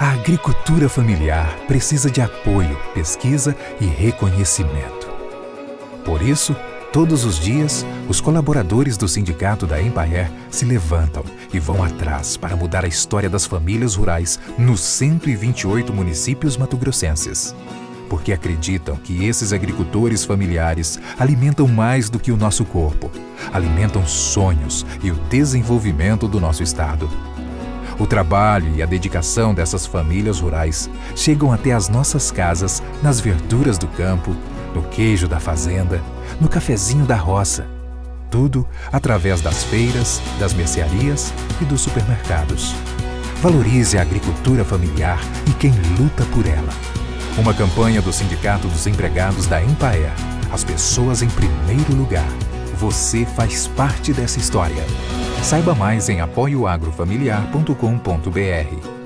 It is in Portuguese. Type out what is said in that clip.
A agricultura familiar precisa de apoio, pesquisa e reconhecimento. Por isso, todos os dias, os colaboradores do sindicato da Empire se levantam e vão atrás para mudar a história das famílias rurais nos 128 municípios matogrossenses. Porque acreditam que esses agricultores familiares alimentam mais do que o nosso corpo, alimentam sonhos e o desenvolvimento do nosso estado. O trabalho e a dedicação dessas famílias rurais chegam até as nossas casas nas verduras do campo, no queijo da fazenda, no cafezinho da roça. Tudo através das feiras, das mercearias e dos supermercados. Valorize a agricultura familiar e quem luta por ela. Uma campanha do Sindicato dos Empregados da Empaer. As pessoas em primeiro lugar. Você faz parte dessa história. Saiba mais em apoioagrofamiliar.com.br.